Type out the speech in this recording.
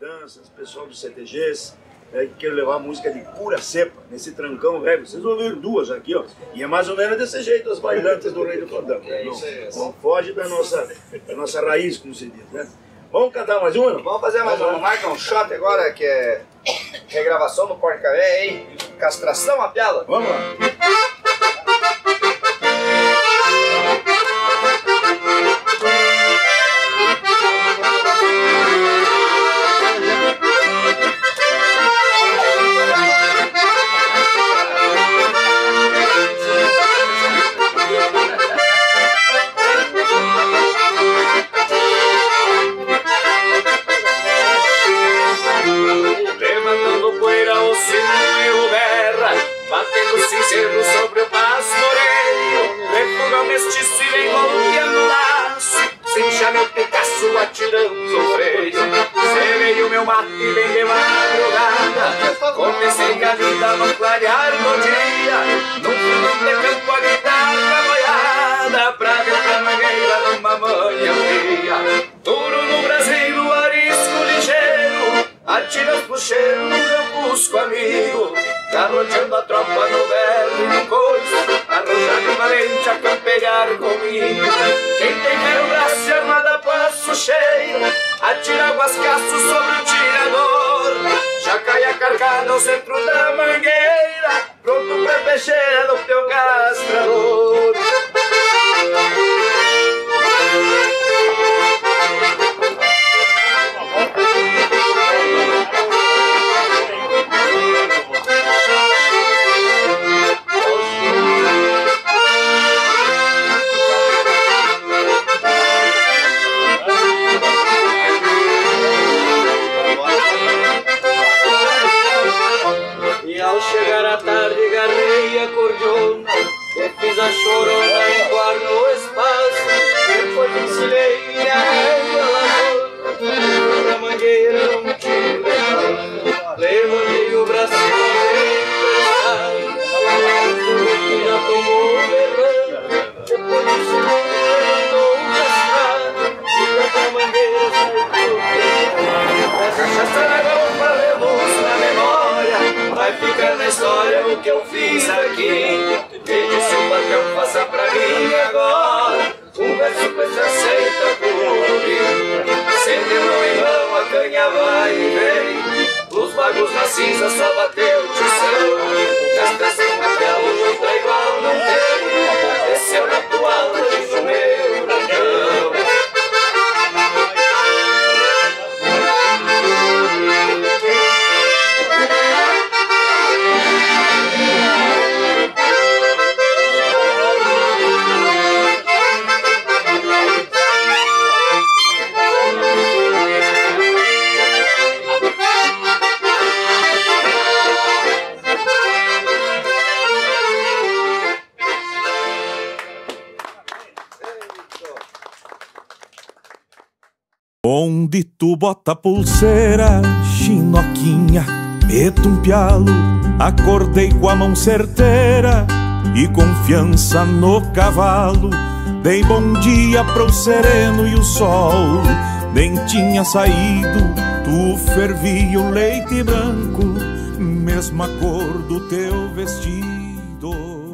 danças, pessoal dos CTGs, é, que quero levar música de pura cepa, nesse trancão velho. Vocês ouviram duas aqui, ó. E é mais ou menos desse jeito as bailantes do Rei do Fandão. É não, isso aí. não foge da nossa, da nossa raiz, como se diz, né? Vamos cantar mais uma? Vamos fazer mais uma. Marca um shot agora, que é regravação do Porca Cavé, hein? Castração a piada. Vamos lá. Sincero sobre o pastoreio Refugão mestiço e vem golpeando laço Cincha meu Picasso atirando o freio. Serei o meu mate bem de madrugada Comecei a Garroteando a tropa no velho no coice Arrojado valente a campear comigo Quem tem braço armada passo cheio Atira guascaço sobre o tirador Já cai a cargada ao centro da mangueira chegar a tarde o que eu fiz aqui. E disse o patrão faça pra mim agora. Um verso se aceita por mim Acendeu não em vão, a canha vai e vem. Os bagos na cinza só Onde tu bota pulseira, chinoquinha, meto um pialo, acordei com a mão certeira e confiança no cavalo. Dei bom dia pro sereno e o sol, nem tinha saído, tu fervia o leite branco, mesma cor do teu vestido.